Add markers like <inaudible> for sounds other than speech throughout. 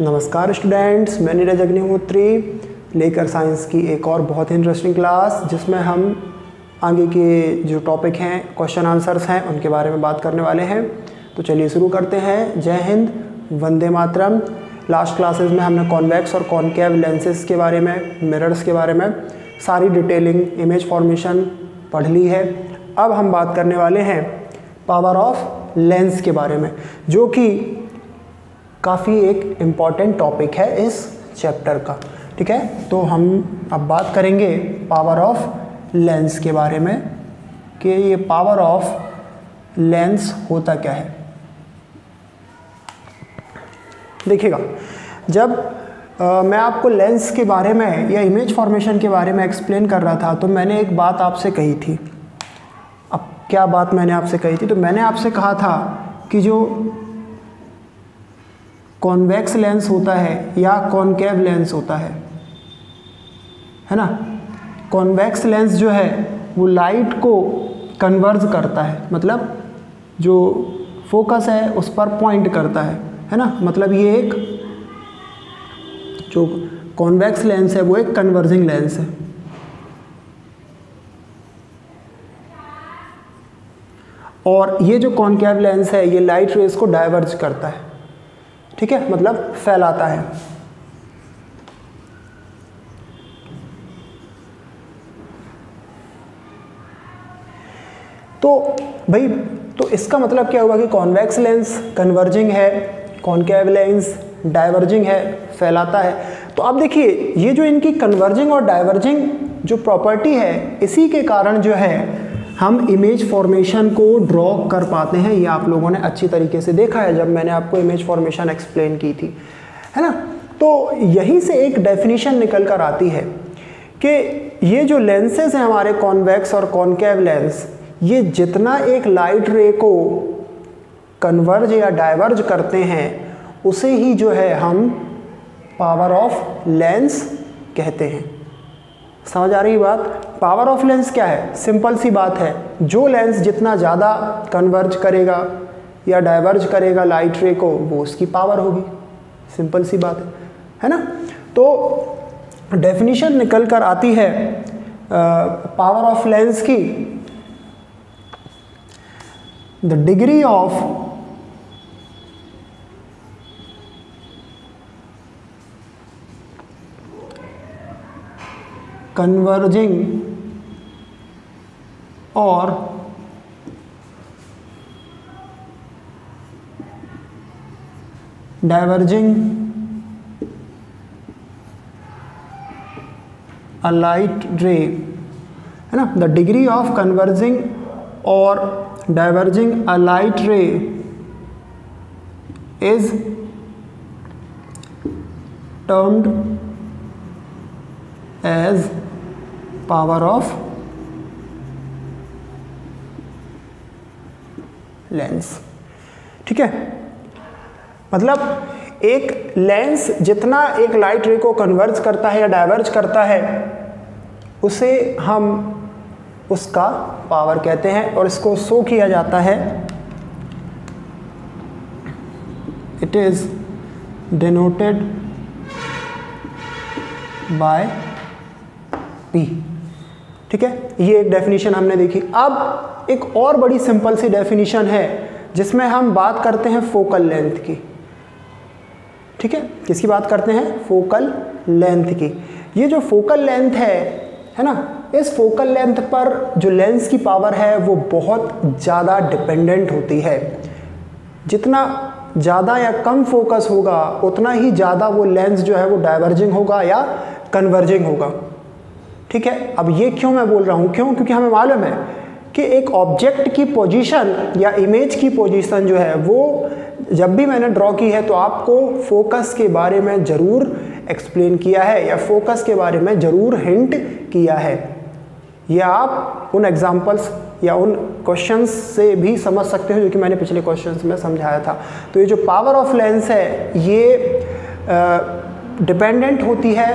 नमस्कार स्टूडेंट्स, मैं नीरज अग्निहोत्री, लेकर साइंस की एक और बहुत ही इंटरेस्टिंग क्लास जिसमें हम आगे के जो टॉपिक हैं क्वेश्चन आंसर्स हैं, उनके बारे में बात करने वाले हैं। तो चलिए शुरू करते हैं। जय हिंद, वंदे मातरम। लास्ट क्लासेस में हमने कॉन्वेक्स और कॉन्केव लेंसेज के बारे में मिरर्स के बारे में, सारी डिटेलिंग इमेज फॉर्मेशन पढ़ ली है। अब हम बात करने वाले हैं पावर ऑफ़ लेंस के बारे में, जो कि काफ़ी एक इंपॉर्टेंट टॉपिक है इस चैप्टर का ठीक है? तो हम अब बात करेंगे पावर ऑफ़ लेंस के बारे में कि ये पावर ऑफ़ लेंस होता क्या है। देखिएगा जब आ, मैं आपको लेंस के बारे में या इमेज फॉर्मेशन के बारे में एक्सप्लेन कर रहा था तो मैंने एक बात आपसे कही थी। अब क्या बात मैंने आपसे कही थी? तो मैंने आपसे कहा था कि जो कॉन्वेक्स लेंस होता है या कॉनकेव लेंस होता है। है ना? कॉन्वेक्स लेंस जो है, वो लाइट को कन्वर्ज करता है। मतलब जो फोकस है, उस पर पॉइंट करता है। है ना? मतलब ये एक जो कॉन्वेक्स लेंस है, वो एक कन्वर्जिंग लेंस है। और ये जो कॉनकेव लेंस है, ये लाइट रेस को डाइवर्ज करता है। ठीक है? मतलब फैलाता है। तो भाई तो इसका मतलब क्या हुआ कि कॉन्वेक्स लेंस कन्वर्जिंग है कॉन्केव लेंस डाइवर्जिंग है, फैलाता है। तो अब देखिए, ये जो इनकी कन्वर्जिंग और डाइवर्जिंग जो प्रॉपर्टी है, इसी के कारण जो है हम इमेज फॉर्मेशन को ड्रॉ कर पाते हैं। ये आप लोगों ने अच्छी तरीके से देखा है जब मैंने आपको इमेज फॉर्मेशन एक्सप्लेन की थी। है ना? तो यहीं से एक डेफिनेशन निकल कर आती है कि ये जो लेंसेज हैं हमारे कॉन्वेक्स और कॉन्केव लेंस ये जितना एक लाइट रे को कन्वर्ज या डाइवर्ज करते हैं, उसे ही जो है हम पावर ऑफ़ लेंस कहते हैं। समझ आ रही बात? पावर ऑफ़ लेंस क्या है? सिंपल सी बात है। जो लेंस जितना ज़्यादा कन्वर्ज करेगा या डाइवर्ज करेगा लाइट रे को, वो उसकी पावर होगी। सिंपल सी बात है। है ना? तो डेफिनेशन निकल कर आती है पावर ऑफ़ लेंस की। द डिग्री ऑफ़ converging और diverging a light ray. है ना? द डिग्री ऑफ़ कन्वर्जिंग और diverging a light ray is termed as power of lens ठीक है? मतलब एक लेंस जितना एक लाइट रे को कन्वर्ज करता है या डाइवर्ज करता है, उसे हम उसका पावर कहते हैं और इसको शो किया जाता है। It is denoted by P ठीक है? ये एक डेफिनेशन हमने देखी। अब एक और बड़ी सिंपल सी डेफिनेशन है, जिसमें हम बात करते हैं फोकल लेंथ की। ठीक है? किसकी बात करते हैं? फोकल लेंथ की। ये जो फोकल लेंथ है है ना? इस फोकल लेंथ पर जो लेंस की पावर है, वो बहुत ज़्यादा डिपेंडेंट होती है। जितना ज़्यादा या कम फोकस होगा, उतना ही ज़्यादा वो लेंस जो है, वो डाइवर्जिंग होगा या कन्वर्जिंग होगा। ठीक है? अब ये क्यों मैं बोल रहा हूँ? क्यों? क्योंकि हमें मालूम है कि एक ऑब्जेक्ट की पोजीशन या इमेज की पोजीशन जो है, वो जब भी मैंने ड्रॉ की है तो आपको फोकस के बारे में ज़रूर एक्सप्लेन किया है, या फोकस के बारे में ज़रूर हिंट किया है। ये आप उन एग्जाम्पल्स या उन क्वेश्चंस से भी समझ सकते हो, जो कि मैंने पिछले क्वेश्चंस में समझाया था। तो ये जो पावर ऑफ़ लेंस है, ये डिपेंडेंट होती है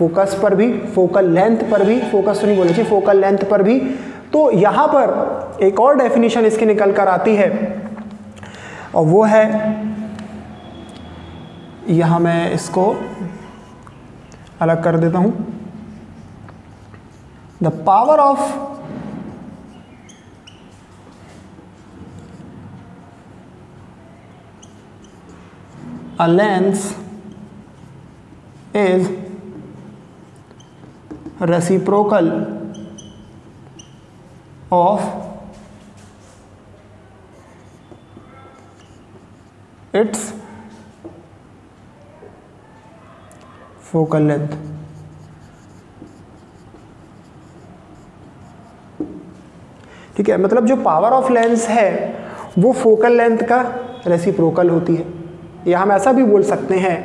फोकस पर भी, फोकल लेंथ पर भी, फोकस तो नहीं बोले चाहिए, फोकल लेंथ पर भी। तो यहाँ पर एक और डेफिनेशन इसकी निकल कर आती है, और वो है, यहाँ मैं इसको अलग कर देता हूँ। The power of a lens is reciprocal of its focal length. ठीक है? मतलब जो पावर ऑफ़ लेंस है, वो फोकल लेंथ का रेसिप्रोकल होती है। या हम ऐसा भी बोल सकते हैं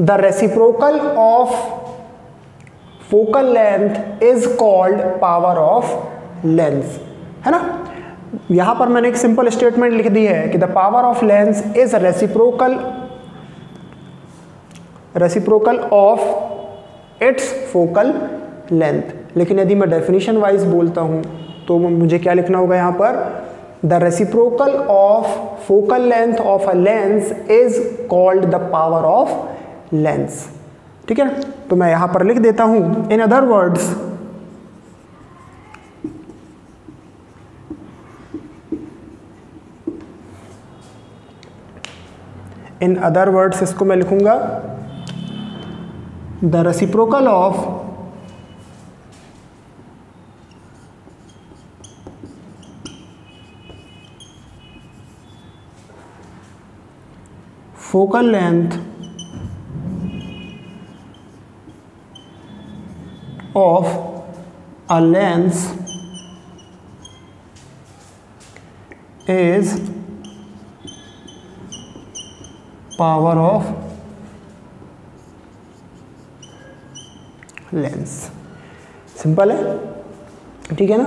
the reciprocal of focal length is called power of lens है ना? यहाँ पर मैंने एक सिंपल स्टेटमेंट लिख दी है कि the power of lens is reciprocal reciprocal of its focal length लेकिन यदि मैं डेफिनेशन वाइज बोलता हूँ तो मुझे क्या लिखना होगा यहाँ पर? The reciprocal of focal length of a lens is called the power of lens. ठीक है तो मैं यहाँ पर लिख देता हूँ in other words in other words इसको मैं लिखूँगा the reciprocal of focal length of a lens is power of lens simple है? ठीक है ना?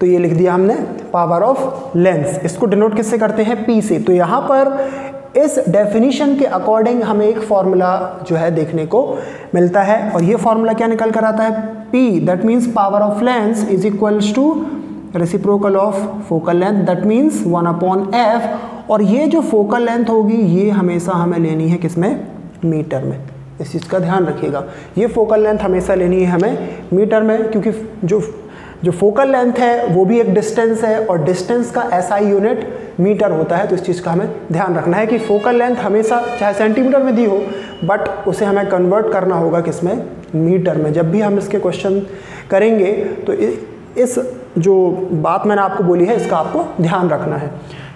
तो ये लिख दिया हमने पावर ऑफ़ लेंस इसको डिनोट किससे करते हैं? पी से. तो यहाँ पर इस डेफिनेशन के अकॉर्डिंग हमें एक फार्मूला जो है देखने को मिलता है और ये फार्मूला क्या निकल कर आता है? P that means power of lens is equals to reciprocal of focal length that means one upon F और ये जो फोकल लेंथ होगी, ये हमेशा हमें लेनी है किसमें मीटर में। इस चीज़ का ध्यान रखिएगा। ये फोकल लेंथ हमेशा लेनी है हमें मीटर में, क्योंकि जो जो फोकल लेंथ है, वो भी एक डिस्टेंस है और डिस्टेंस का ऐसा ही यूनिट मीटर होता है तो इस चीज़ का हमें ध्यान रखना है कि फोकल लेंथ हमेशा चाहे सेंटीमीटर में दी हो बट उसे हमें कन्वर्ट करना होगा किसमें? मीटर में। जब भी हम इसके क्वेश्चन करेंगे तो इस जो बात मैंने आपको बोली है, इसका आपको ध्यान रखना है।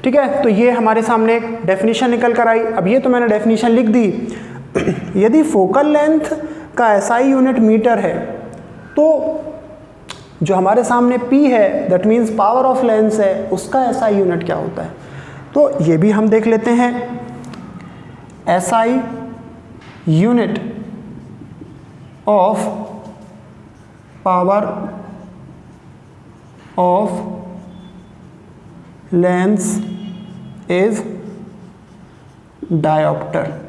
ठीक है? तो ये हमारे सामने एक डेफिनेशन निकल कर आई। अब ये तो मैंने डेफिनेशन लिख दी। <clears throat> यदि फोकल लेंथ का ही यूनिट मीटर है तो जो हमारे सामने P है that means power of lens है, उसका ऐसा यूनिट क्या होता है? तो ये भी हम देख लेते हैं। ऐसा unit of power of lens is dioptre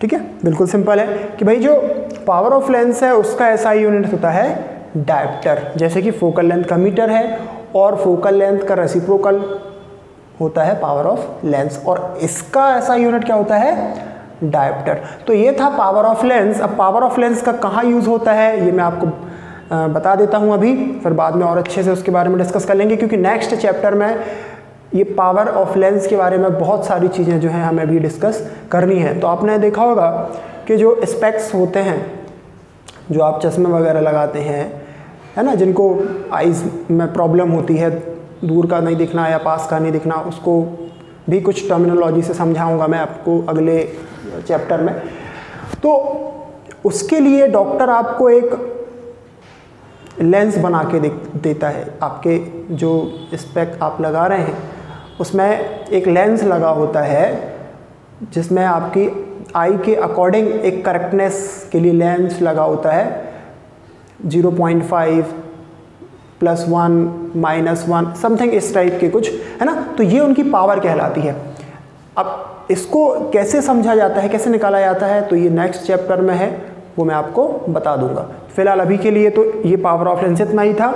ठीक है? बिल्कुल सिंपल है कि भाई जो पावर ऑफ़ लेंस है, उसका ऐसा यूनिट होता है डायप्टर जैसे कि फोकल लेंथ का मीटर है और फोकल लेंथ का रेसिप्रोकल होता है पावर ऑफ़ लेंस और इसका ऐसा यूनिट क्या होता है? डायप्टर तो ये था पावर ऑफ़ लेंस अब पावर ऑफ़ लेंस का कहाँ यूज़ होता है, ये मैं आपको बता देता हूँ अभी। फिर बाद में और अच्छे से उसके बारे में डिस्कस कर लेंगे, क्योंकि नेक्स्ट चैप्टर में ये पावर ऑफ़ लेंस के बारे में बहुत सारी चीज़ें जो हैं हमें भी डिस्कस करनी है। तो आपने देखा होगा कि जो स्पेक्स होते हैं, जो आप चश्मे वगैरह लगाते हैं, है ना, जिनको आइज़ में प्रॉब्लम होती है, दूर का नहीं दिखना या पास का नहीं दिखना, उसको भी कुछ टर्मिनोलॉजी से समझाऊँगा मैं आपको अगले चैप्टर में। तो उसके लिए डॉक्टर आपको एक लेंस बना के देता है। आपके जो स्पेक आप लगा रहे हैं उसमें एक लेंस लगा होता है, जिसमें आपकी आई के अकॉर्डिंग एक करेक्टनेस के लिए लेंस लगा होता है। 0.5 plus one minus one something इस टाइप के कुछ, है ना? तो ये उनकी पावर कहलाती है। अब इसको कैसे समझा जाता है, कैसे निकाला जाता है तो ये नेक्स्ट चैप्टर में है, वो मैं आपको बता दूँगा। फ़िलहाल अभी के लिए तो ये पावर ऑफ़ लेंस इतना ही था।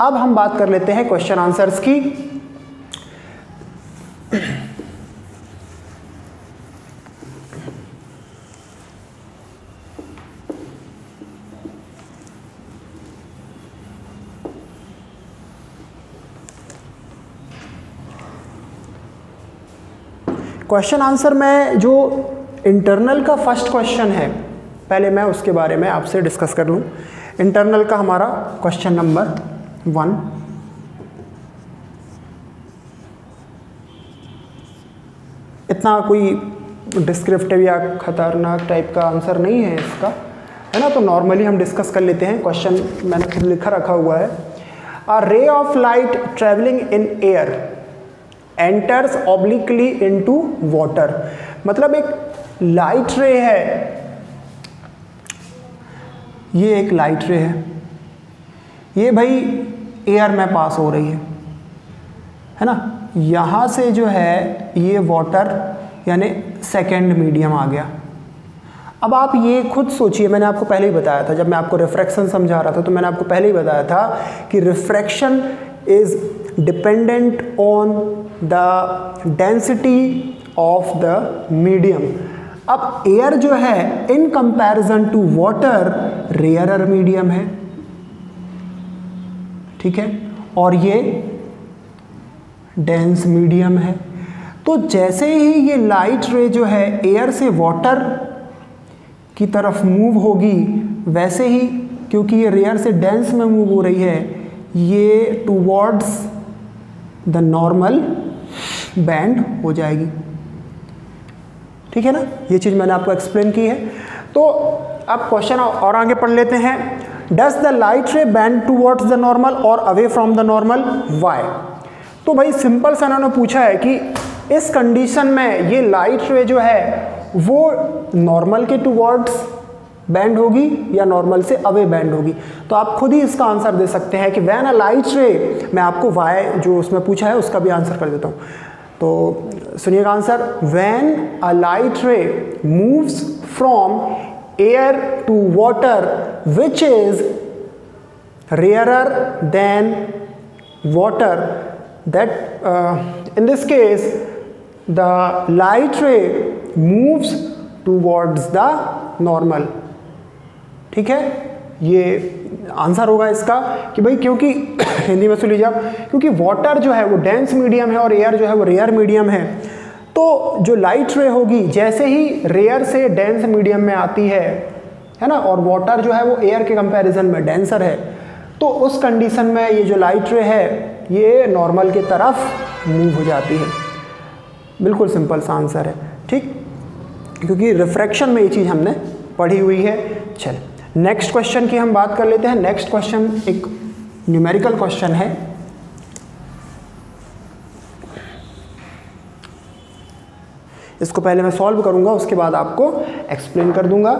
अब हम बात कर लेते हैं क्वेश्चन आंसर्स की। क्वेश्चन आंसर में जो इंटरनल का फ़र्स्ट क्वेश्चन है, पहले मैं उसके बारे में आपसे डिस्कस कर लूँ। इंटरनल का हमारा क्वेश्चन नंबर वन इतना कोई डिस्क्रिप्टिव या खतरनाक टाइप का आंसर नहीं है इसका, है ना? तो नॉर्मली हम डिस्कस कर लेते हैं। क्वेश्चन मैंने खुद लिखा रखा हुआ है। A ray of light travelling in air enters obliquely into water मतलब एक लाइट रे है। ये एक लाइट रे है। ये भाई एयर में पास हो रही है। है ना? यहाँ से जो है, ये वाटर यानी सेकेंड मीडियम आ गया। अब आप ये खुद सोचिए, मैंने आपको पहले ही बताया था, जब मैं आपको रिफ्रैक्शन समझा रहा था तो मैंने आपको पहले ही बताया था कि refraction is dependent on the density of the medium अब एयर जो है in comparison to water rarer medium है। ठीक है? और ये डेंस मीडियम है। तो जैसे ही ये लाइट रे जो है एयर से वाटर की तरफ़ मूव होगी, वैसे ही, क्योंकि ये रेयर से डेंस में मूव हो रही है, ये टूवर्ड्स द नॉर्मल बैंड हो जाएगी। ठीक है ना? ये चीज़ मैंने आपको एक्सप्लेन की है। तो अब क्वेश्चन और आगे पढ़ लेते हैं। Does the light ray bend towards the normal और away from the normal why तो भाई सिंपल सा उन्होंने पूछा है कि इस कंडीशन में ये लाइट रे जो है, वो नॉर्मल के टूवर्ड्स बैंड होगी या नॉर्मल से अवे बैंड होगी? तो आप खुद ही इसका आंसर दे सकते हैं कि वैन अ लाइट रे मैं आपको वाई जो उसमें पूछा है, उसका भी आंसर कर देता हूँ। तो सुनिएगा answer when a light ray moves from air to water which is rarer than water that in this case the light ray moves towards the normal ठीक है? ये आंसर होगा इसका कि भाई क्योंकि, <coughs> हिंदी में सुन लीजिए आप, क्योंकि वाटर जो है वो डेंस मीडियम है और एयर जो है वो रेयर मीडियम है। तो जो लाइट रे होगी, जैसे ही रेयर से डेंस मीडियम में आती है है ना, और वाटर जो है वो एयर के कंपैरिजन में डेंसर है तो उस कंडीशन में ये जो लाइट रे है, ये नॉर्मल की तरफ़ मूव हो जाती है। बिल्कुल सिंपल सा आंसर है, ठीक? क्योंकि रिफ्रैक्शन में ये चीज़ हमने पढ़ी हुई है। चल। नेक्स्ट क्वेश्चन की हम बात कर लेते हैं। नेक्स्ट क्वेश्चन एक न्यूमेरिकल क्वेश्चन है। इसको पहले मैं सॉल्व करूँगा, उसके बाद आपको एक्सप्लेन कर दूँगा।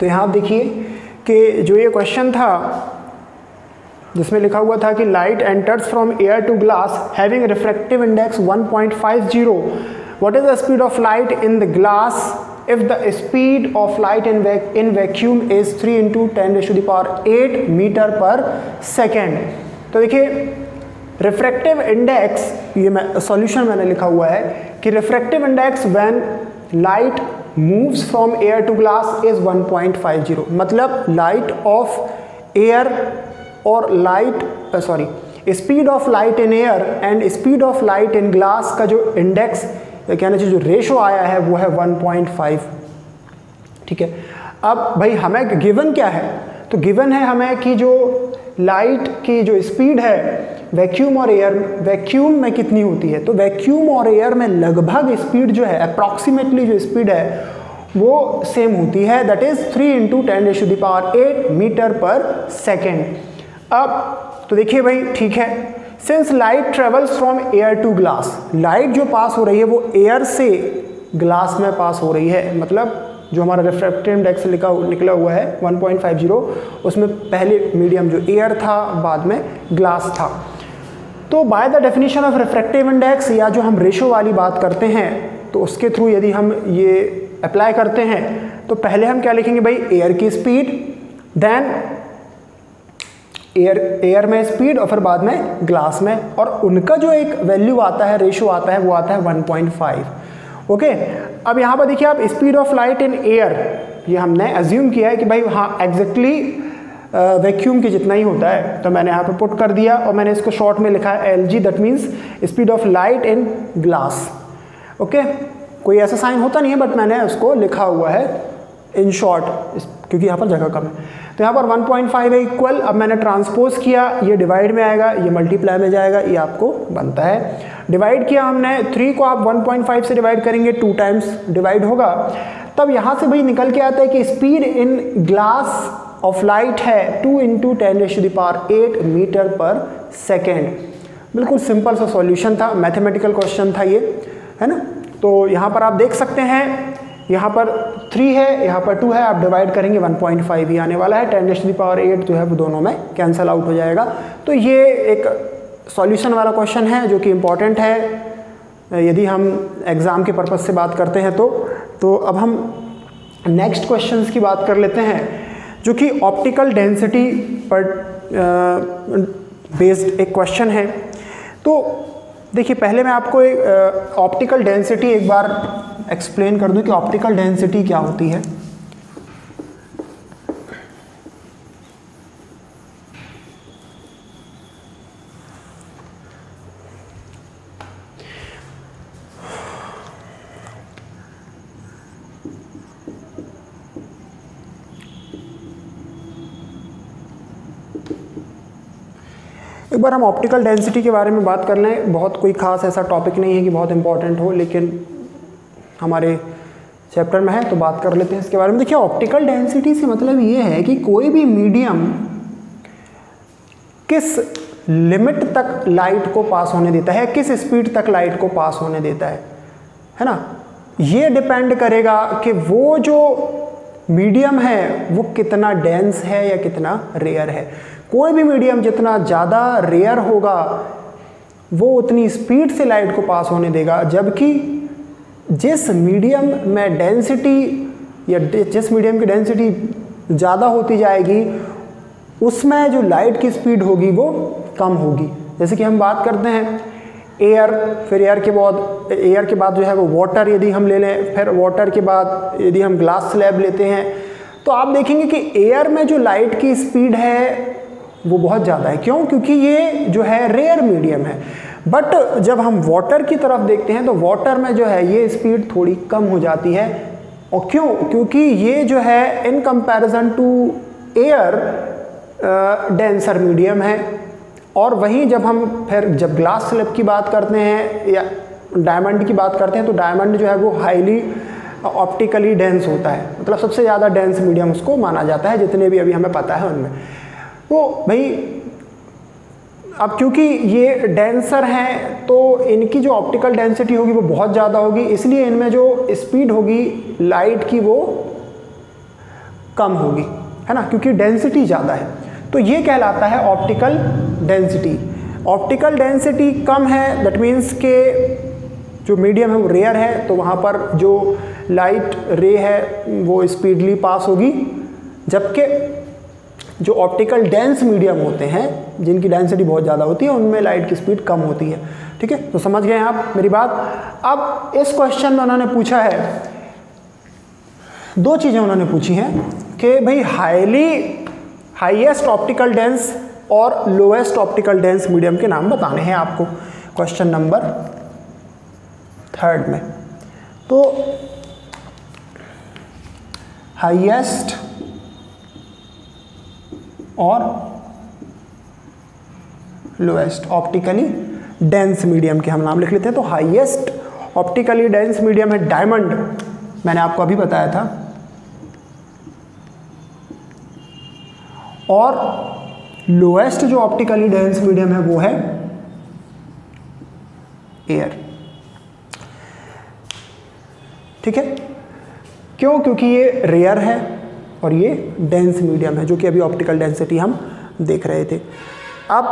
तो यहाँ आप देखिए कि जो ये क्वेश्चन था जिसमें लिखा हुआ था कि light enters from air to glass having refractive index 1.50 what is the speed of light in the glass if the speed of light in, vac in vacuum is 3 into 10 raised to the power 8 metre पर second तो देखिए refractive index ये मैं solution मैंने लिखा हुआ है कि refractive index when light moves from air to glass is 1.50 मतलब लाइट ऑफ़ एयर और light sorry speed of light in air and speed of light in glass का जो इंडेक्स कहना चाहिए जो रेशो आया है, वो है 1.5 ठीक है? अब भाई हमें गिवन क्या है? तो गिवन है हमें कि जो लाइट की जो स्पीड है वैक्यूम और एयर वैक्यूम में कितनी होती है? तो वैक्यूम और एयर में लगभग स्पीड जो है अप्रॉक्सीमेटली जो स्पीड है, वो सेम होती है. That is three into ten ratio the power eight metre पर सेकेंड अब तो देखिए भाई, ठीक है। Since light travels from air to glass light जो पास हो रही है वो एयर से ग्लास में पास हो रही है। मतलब जो हमारा रिफ्रेक्टिव इंडेक्स लिखा निकला हुआ है 1.50 उसमें पहले मीडियम जो एयर था, बाद में ग्लास था। तो by the definition of refractive index या जो हम रेशो वाली बात करते हैं तो उसके थ्रू यदि हम ये अप्लाई करते हैं तो पहले हम क्या लिखेंगे भाई? एयर की स्पीड देन एयर एयर में स्पीड और फिर बाद में ग्लास में और उनका जो एक वैल्यू आता है रेशो आता है, वो आता है 1.5 ओके अब यहाँ पर देखिए आप speed of light in air ये हमने एज्यूम किया है कि भाई हाँ एग्जैक्टली वैक्यूम के जितना ही होता है तो मैंने यहाँ पे पुट कर दिया और मैंने इसको शॉर्ट में लिखा है L G that means speed of light in glass okay कोई ऐसा साइन होता नहीं है बट मैंने उसको लिखा हुआ है इन शॉर्ट क्योंकि यहाँ पर जगह कम है। तो यहाँ पर 1.5 पॉइंट फाइव है इक्वल, अब मैंने ट्रांसपोज किया, ये डिवाइड में आएगा, ये मल्टीप्लाई में जाएगा, ये आपको बनता है। डिवाइड किया हमने 3 को आप 1.5 से डिवाइड करेंगे टू टाइम्स डिवाइड होगा। तब यहाँ से भाई निकल के आता है कि speed in glass of light है two into ten raise to power eight metre पर सेकेंड बिल्कुल सिंपल सा सॉल्यूशन था मैथमेटिकल क्वेश्चन था ये, है ना? तो यहाँ पर आप देख सकते हैं, यहाँ पर थ्री है, यहाँ पर टू है, आप डिवाइड करेंगे 1.5 ही आने वाला है ten raise to power eight जो है, वो दोनों में कैंसिल आउट हो जाएगा। तो ये एक सॉल्यूशन वाला क्वेश्चन है, जो कि इंपॉर्टेंट है। यदि हम एग्ज़ाम के पर्पज़ से बात करते हैं तो तो अब हम नेक्स्ट क्वेश्चंस की बात कर लेते हैं, जो कि ऑप्टिकल डेंसिटी पर बेस्ड एक क्वेश्चन है। तो देखिए, पहले मैं आपको एक ऑप्टिकल डेंसिटी एक बार एक्सप्लेन कर दूँ कि ऑप्टिकल डेंसिटी क्या होती है। बार हम ऑप्टिकल डेंसिटी के बारे में बात कर लें, बहुत कोई ख़ास ऐसा टॉपिक नहीं है कि बहुत इंपॉर्टेंट हो, लेकिन हमारे चैप्टर में है तो बात कर लेते हैं इसके बारे में। देखिए ऑप्टिकल डेंसिटी से मतलब ये है कि कोई भी मीडियम किस लिमिट तक लाइट को पास होने देता है, किस स्पीड तक लाइट को पास होने देता है है ना? ये डिपेंड करेगा कि वो जो मीडियम है, वो कितना डेंस है या कितना रेयर है। कोई भी मीडियम जितना ज़्यादा रेयर होगा, वो उतनी स्पीड से लाइट को पास होने देगा। जबकि जिस मीडियम में डेंसिटी या जिस मीडियम की डेंसिटी ज़्यादा होती जाएगी, उसमें जो लाइट की स्पीड होगी, वो कम होगी। जैसे कि हम बात करते हैं एयर फिर एयर के बाद एयर के बाद जो है वो वाटर यदि हम ले लें, फिर वाटर के बाद यदि हम ग्लास स्लैब लेते हैं तो आप देखेंगे कि एयर में जो लाइट की स्पीड है वो बहुत ज़्यादा है। क्यों? क्योंकि ये जो है रेयर मीडियम है। बट जब हम वाटर की तरफ़ देखते हैं तो वाटर में जो है, ये स्पीड थोड़ी कम हो जाती है। और क्यों? क्योंकि ये जो है in comparison to air denser medium है। और वहीं जब हम फिर, जब ग्लास स्लिप की बात करते हैं, या डायमंड की बात करते हैं तो डायमंड जो है, वो हाईली ऑप्टिकली डेंस होता है। मतलब सबसे ज़्यादा डेंस मीडियम उसको माना जाता है, जितने भी अभी हमें पता है उनमें। तो भाई, अब क्योंकि ये डेंसर हैं तो इनकी जो ऑप्टिकल डेंसिटी होगी वो बहुत ज़्यादा होगी, इसलिए इनमें जो स्पीड होगी लाइट की वो कम होगी, है ना? क्योंकि डेंसिटी ज़्यादा है। तो ये कहलाता है ऑप्टिकल डेंसिटी ऑप्टिकल डेंसिटी कम है दैट मीन्स के जो मीडियम है वो रेयर है तो वहाँ पर जो लाइट रे है, वो स्पीडली पास होगी, जबकि जो ऑप्टिकल डेंस मीडियम होते हैं, जिनकी डेंसिटी बहुत ज़्यादा होती है, उनमें लाइट की स्पीड कम होती है। ठीक है? तो समझ गए आप मेरी बात? अब इस क्वेश्चन में उन्होंने पूछा है, दो चीज़ें उन्होंने पूछी हैं कि भाई हाईली हाईएस्ट ऑप्टिकल डेंस और लोएस्ट ऑप्टिकल डेंस मीडियम के नाम बताने हैं आपको। क्वेश्चन नंबर थर्ड में। तो हाईएस्ट और लोएस्ट ऑप्टिकली डेंस मीडियम के हम नाम लिख लेते हैं। तो हाईएस्ट ऑप्टिकली डेंस मीडियम है डायमंड मैंने आपको अभी बताया था। और लोएस्ट जो ऑप्टिकली डेंस मीडियम है वो है एयर ठीक है? क्यों? क्योंकि ये रेयर है। और ये डेंस मीडियम है, जो कि अभी ऑप्टिकल डेंसिटी हम देख रहे थे। अब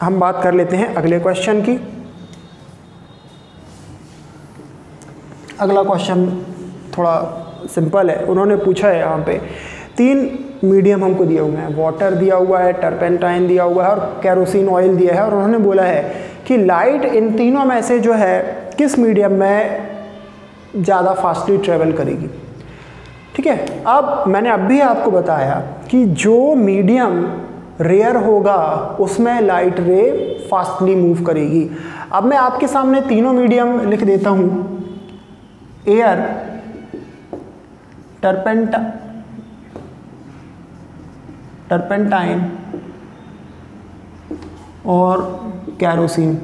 हम बात कर लेते हैं अगले क्वेश्चन की। अगला क्वेश्चन थोड़ा सिंपल है, उन्होंने पूछा है यहाँ पे। तीन मीडियम हमको दिए हुए हैं वाटर दिया हुआ है टर्पेंटाइन दिया हुआ है और कैरोसिन ऑयल दिया है और उन्होंने बोला है कि लाइट इन तीनों में से जो है, किस मीडियम में ज़्यादा फास्टली ट्रेवल करेगी? ठीक है? अब मैंने अब भी आपको बताया कि जो मीडियम रेयर होगा, उसमें लाइट रे फास्टली मूव करेगी। अब मैं आपके सामने तीनों मीडियम लिख देता हूँ। एयर टर्पेंटा टर्पेंटाइन और कैरोसिन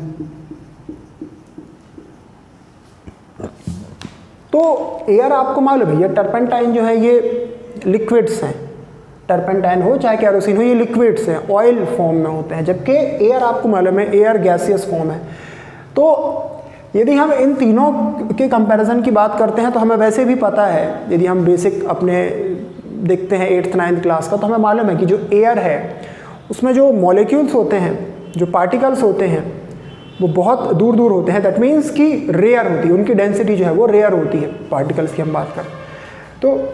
तो एयर आपको मालूम है, ये टर्पेंटाइन जो है, ये लिक्विड्स हैं। टर्पेंटाइन हो चाहे कैरोसिन हो, ये लिक्विड्स हैं ऑयल फॉर्म में होते हैं, जबकि एयर आपको मालूम है एयर गैसियस फॉर्म है। तो यदि हम इन तीनों के कंपैरिजन की बात करते हैं तो हमें वैसे भी पता है, यदि हम बेसिक अपने देखते हैं एट्थ नाइन्थ क्लास का तो हमें मालूम है कि जो एयर है, उसमें जो मॉलिक्यूल्स होते हैं, जो पार्टिकल्स होते हैं वो बहुत दूर दूर होते हैं। दैट मीन्स कि रेयर होती है। उनकी डेंसिटी जो है वो रेयर होती है। पार्टिकल्स की हम बात करें। तो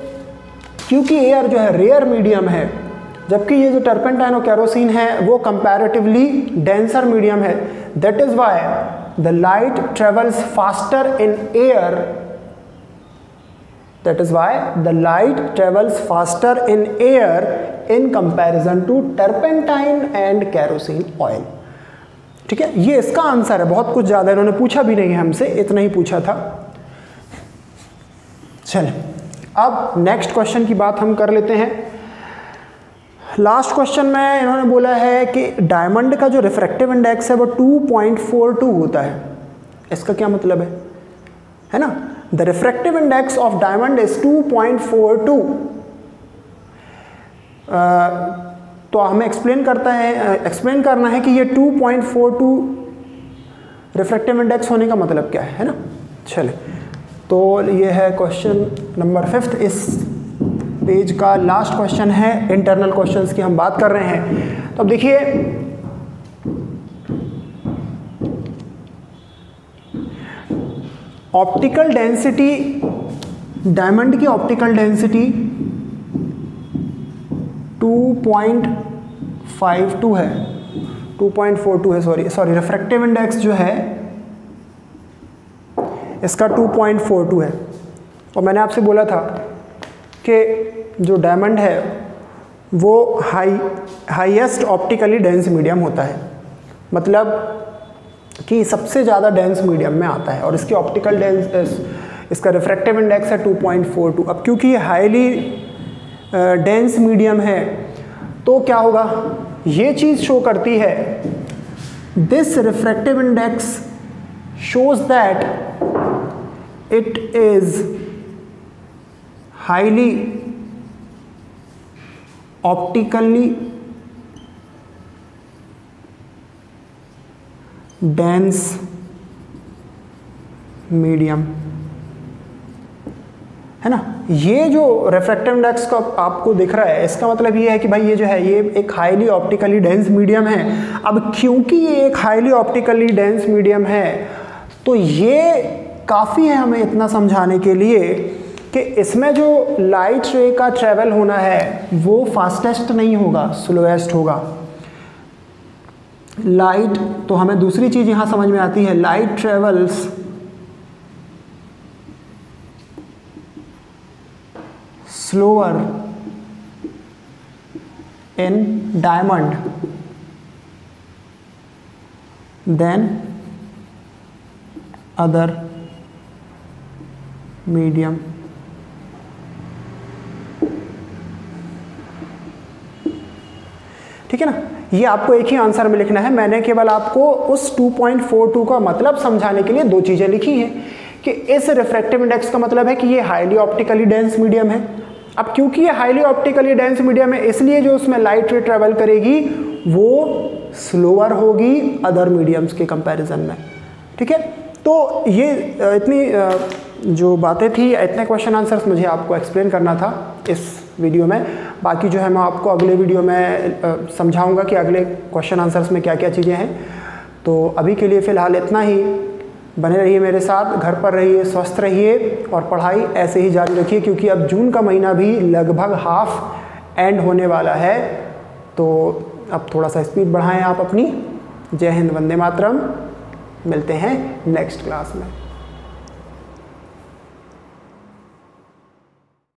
क्योंकि एयर जो है रेयर मीडियम है, जबकि ये जो टर्पेंटाइन और कैरोसिन है, वो कंपैरेटिवली डेंसर मीडियम है। That is why the light travels faster in air that is why the light travels faster in air in comparison to turpentine and kerosene oil. ठीक है? ये इसका आंसर है। बहुत कुछ ज़्यादा इन्होंने पूछा भी नहीं है हमसे। इतना ही पूछा था। चल अब नेक्स्ट क्वेश्चन की बात हम कर लेते हैं। लास्ट क्वेश्चन में इन्होंने बोला है कि डायमंड का जो रिफ्रैक्टिव इंडेक्स है, वो 2.42 होता है। इसका क्या मतलब है? है ना? The refractive index of diamond is 2.42 तो हमें एक्सप्लेन करता है एक्सप्लेन करना है कि ये 2.42 रिफ्रैक्टिव इंडेक्स होने का मतलब क्या है है ना? चले तो ये है क्वेश्चन नंबर फिफ्थ इस पेज का लास्ट क्वेश्चन है इंटरनल क्वेश्चंस की हम बात कर रहे हैं। तो अब देखिए ऑप्टिकल डेंसिटी डायमंड की ऑप्टिकल डेंसिटी 2.52 है. 2.42 है सॉरी सॉरी रिफ्रैक्टिव इंडेक्स जो है, इसका 2.42 है. और मैंने आपसे बोला था कि जो डायमंड है, वो high highest optically dense medium होता है. मतलब कि सबसे ज़्यादा डेंस मीडियम में आता है और इसकी ऑप्टिकल डेंस इसका रिफ्रैक्टिव इंडेक्स है 2.42 अब क्योंकि ये हाईली डेंस मीडियम है तो क्या होगा? ये चीज़ शो करती है। This refractive index shows that it is highly optically dense medium है ना? ये जो रिफ्रैक्टिव इंडेक्स का आपको दिख रहा है, इसका मतलब ये है कि भाई ये जो है, ये एक हाईली ऑप्टिकली डेंस मीडियम है। अब क्योंकि ये एक हाईली ऑप्टिकली डेंस मीडियम है तो ये काफ़ी है हमें इतना समझाने के लिए कि इसमें जो लाइट रे का ट्रेवल होना है, वो फास्टेस्ट नहीं होगा स्लोएस्ट होगा। लाइट तो हमें दूसरी चीज़ यहाँ समझ में आती है light travels slower in diamond than other medium. ठीक है ना? ये आपको एक ही आंसर में लिखना है। मैंने केवल आपको उस 2.42 का मतलब समझाने के लिए दो चीज़ें लिखी हैं कि इस रिफ्रैक्टिव इंडेक्स का मतलब है कि ये हाईली ऑप्टिकली डेंस मीडियम है। अब क्योंकि ये हाईली ऑप्टिकली डेंस मीडियम है इसलिए जो उसमें लाइट रे ट्रेवल करेगी, वो स्लोअर होगी अदर मीडियम्स के कंपैरिजन में। ठीक है? तो ये इतनी जो बातें थी, इतने क्वेश्चन आंसर्स मुझे आपको एक्सप्लेन करना था इस वीडियो में। बाकी जो है, मैं आपको अगले वीडियो में समझाऊँगा कि अगले क्वेश्चन आंसर्स में क्या क्या चीज़ें हैं। तो अभी के लिए फ़िलहाल इतना ही। बने रहिए मेरे साथ, घर पर रहिए, स्वस्थ रहिए और पढ़ाई ऐसे ही जारी रखिए क्योंकि अब जून का महीना भी लगभग हाफ़ एंड होने वाला है। तो अब थोड़ा सा स्पीड बढ़ाएँ आप अपनी। जय हिंद, वंदे मातरम। मिलते हैं नेक्स्ट क्लास में।